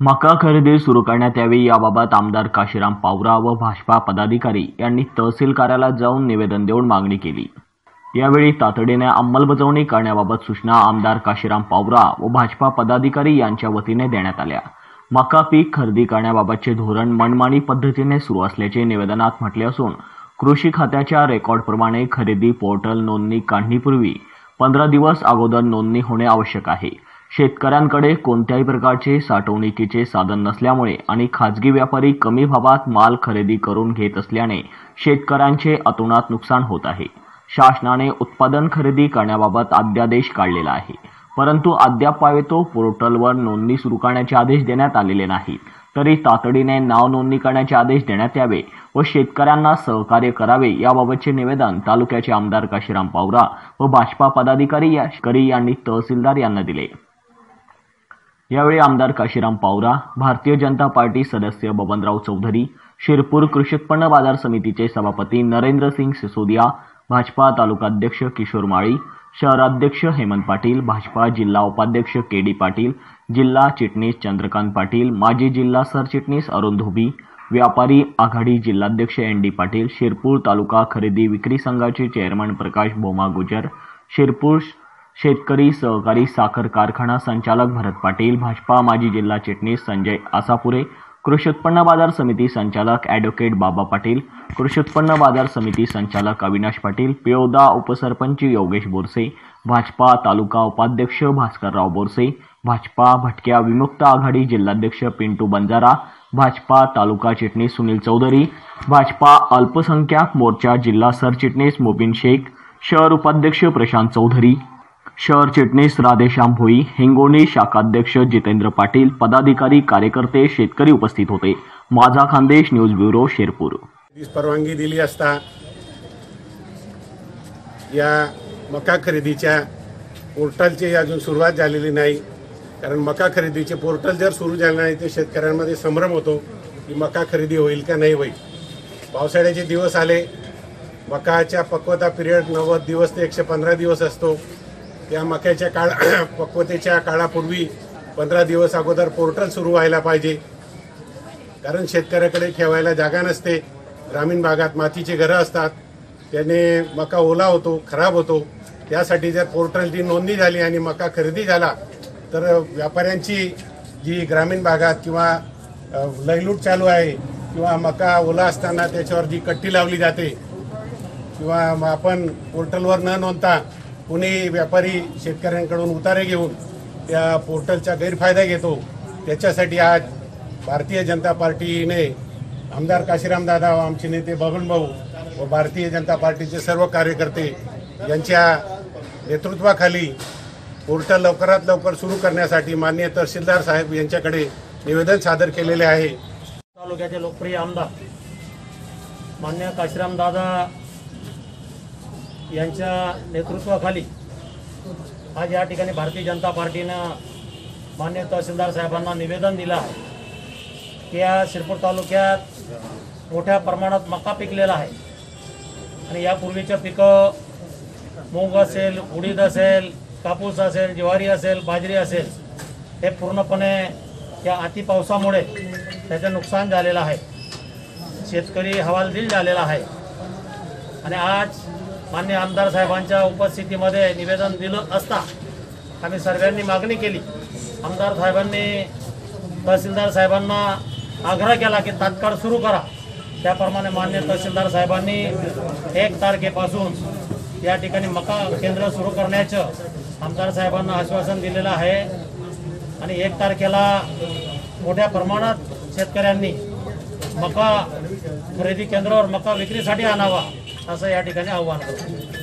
मका खरेदी सुरू करण्यात यावी याबाबत आमदार काशीराम पावरा व भाजपा पदाधिकारी यांनी तहसील कार्यालयात जाऊन निवेदन देऊन मागणी केली. यावेळी तातडीने अंमलबजावणी करण्याबाबत सूचना आमदार काशीराम पावरा व भाजपा पदाधिकारी यांच्या वतीने देण्यात आल्या. मका पीक खरेदी करण्याबाबतचे धोरण मनमानी पद्धतीने सुरू असल्याचे निवेदनात म्हटले असून कृषी खात्याच्या रेकॉर्डप्रमाणे खरेदी पोर्टल नोंदणी काढणीपूर्वी पंधरा दिवस अगोदर नोंदणी होणे आवश्यक आहे. शेतकऱ्यांकडे कोणत्याही प्रकारचे साठवणुकीचे साधन नसल्यामुळे आणि खाजगी व्यापारी कमी भावात माल खरेदी करून घेत असल्याने शेतकऱ्यांचे अतोनात नुकसान होत आहे. शासनाने उत्पादन खरेदी करण्याबाबत अध्यादेश काढलेला आहे. परंतु अद्याप पावेतो पोर्टलवर नोंदणी सुरू करण्याचे आदेश देण्यात आलेले नाहीत. तरी तातडीने नाव नोंदणी करण्याचे आदेश देण्यात यावे व शेतकऱ्यांना सहकार्य करावे याबाबतचे निवेदन तालुक्याचे आमदार काशीराम पावरा व भाजपा पदाधिकारी या- करी यांनी तहसीलदार यांना दिले. यावेळी आमदार काशीराम पावरा भारतीय जनता पार्टी सदस्य बबनराव चौधरी शिरपूर कृषी उत्पन्न बाजार समितीचे सभापती नरेंद्र सिंग सिसोदिया भाजपा तालुकाध्यक्ष किशोर माळी शहराध्यक्ष हेमंत पाटील भाजपा जिल्हा उपाध्यक्ष के डी पाटील जिल्हा चिटणीस चंद्रकांत पाटील माजी जिल्हा सरचिटणीस अरुण धोबी व्यापारी आघाडी जिल्हाध्यक्ष एन डी पाटील शिरपूर तालुका खरेदी विक्री संघाचे चेअरमन प्रकाश बोमा गुजर शिरपूर शेतकरी सहकारी साखर कारखाना संचालक भरत पाटील भाजपा माजी जिल्हा चिटणीस संजय आसापुरे कृषी उत्पन्न बाजार समिती संचालक ॲडव्होकेट बाबा पाटील कृषी उत्पन्न बाजार समिती संचालक अविनाश पाटील पिळोदा उपसरपंच योगेश बोरसे भाजपा तालुका उपाध्यक्ष भास्करराव बोरसे भाजपा भटक्या विमुक्त आघाडी जिल्हाध्यक्ष पिंटू बंजारा भाजपा तालुका चिटणीस सुनील चौधरी भाजपा अल्पसंख्याक मोर्चा जिल्हा सरचिटणीस मुबीन शेख शहर उपाध्यक्ष प्रशांत चौधरी शहर चिटणीस राधेश्याम भोई हिंगोली शाखाध्यक्ष जितेंद्र पाटील पदाधिकारी कार्यकर्ते शेतकरी उपस्थित होते. माझा खानदेश न्यूज ब्युरो शेरपूर. वीज परवानगी दिली असता या मका खरेदीच्या पोर्टलची अजून सुरुवात झालेली नाही. कारण मका खरेदीचे पोर्टल जर सुरू झाले नाही तर शेतकऱ्यांमध्ये संभ्रम होतो की मका खरेदी होईल का नाही होईल. पावसाळ्याचे दिवस आले. मकाच्या पक्वता पिरियड नव्वद दिवस ते एकशे पंधरा दिवस असतो. त्या मक्याच्या काळ पक्वतेच्या काळापूर्वी पंधरा दिवस अगोदर पोर्टल सुरू व्हायला पाहिजे. कारण शेतकऱ्याकडे ठेवायला जागा नसते. ग्रामीण भागात मातीची घरं असतात. त्याने मका ओला होतो खराब होतो. त्यासाठी जर पोर्टलची नोंदणी झाली आणि मका खरेदी झाला तर व्यापाऱ्यांची जी ग्रामीण भागात किंवा अ, लयलूट चालू आहे किंवा मका ओला असताना त्याच्यावर जी कट्टी लावली जाते किंवा मग आपण पोर्टलवर न नोंदता कुणी व्यापारी शेतकऱ्यांकडून उतारे घेऊन त्या पोर्टलचा गैरफायदा घेतो त्याच्यासाठी आज भारतीय जनता पार्टीने आमदार काशीराम दादा व आमचे नेते बबन भाऊ व भारतीय जनता पार्टीचे सर्व कार्यकर्ते यांच्या नेतृत्वाखाली पोर्टल लवकरात लवकर सुरू करण्यासाठी माननीय तहसीलदार साहेब यांच्याकडे निवेदन सादर केलेले आहे. तालुक्याचे लोकप्रिय आमदार मान्य काशीराम दादा यांच्या नेतृत्वाखाली आज या ठिकाणी भारतीय जनता पार्टीनं मान्य तहसीलदार साहेबांना निवेदन दिलं आहे की या शिरपूर तालुक्यात मोठ्या प्रमाणात मका पिकलेला आहे. आणि यापूर्वीच्या पिकं मूग असेल उडीद असेल कापूस असेल ज्वारी असेल बाजरी असेल हे पूर्णपणे या अति पावसामुळे त्याचं नुकसान झालेलं आहे. शेतकरी हवालदिल झालेला आहे. आणि आज मान्य आमदार साहेबांच्या उपस्थितीमध्ये निवेदन दिलं असता आम्ही सर्वांनी मागणी केली. आमदार साहेबांनी तहसीलदार साहेबांना आग्रह केला की तात्काळ सुरू करा. त्याप्रमाणे मान्य तहसीलदार साहेबांनी एक तारखेपासून या ठिकाणी मका केंद्र सुरू करण्याचं आमदार साहेबांना आश्वासन दिलेलं आहे. आणि एक तारखेला मोठ्या प्रमाणात शेतकऱ्यांनी मका खरेदी केंद्रावर मका विक्रीसाठी आणावा. असं या ठिकाणी आव्हान करतो.